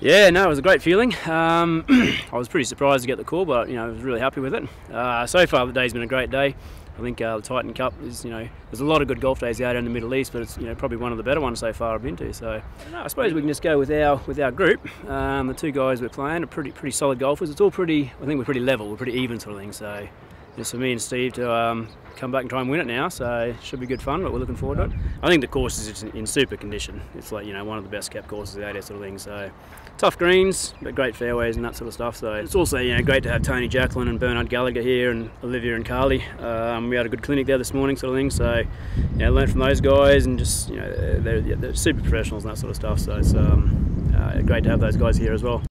Yeah, no, it was a great feeling. Um, I was pretty surprised to get the call, but you know, I was really happy with it. Uh, so far, the day's been a great day. I think uh, the Titan Cup is, you know, there's a lot of good golf days out in the Middle East, but it's, you know, probably one of the better ones so far I've been to. So, I suppose we can just go with our with our group. Um, the two guys we're playing are pretty pretty solid golfers. It's all pretty. I think we're pretty level. We're pretty even sort of thing. So, just for me and Steve to um, come back and try and win it now. So, it should be good fun. But we're looking forward to it. I think the course is in super condition. It's like you know one of the best kept courses out here, sort of thing. So, tough greens, but great fairways and that sort of stuff. So it's also you know great to have Tony Jacklin and Bernard Gallacher here and Olivia and Carly. Um, we had a good clinic there this morning, sort of thing. So you know, learned from those guys and just you know they're, they're super professionals and that sort of stuff. So it's um, uh, great to have those guys here as well.